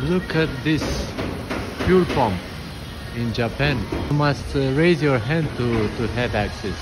Look at this fuel pump in Japan. You must uh, raise your hand to, to have access.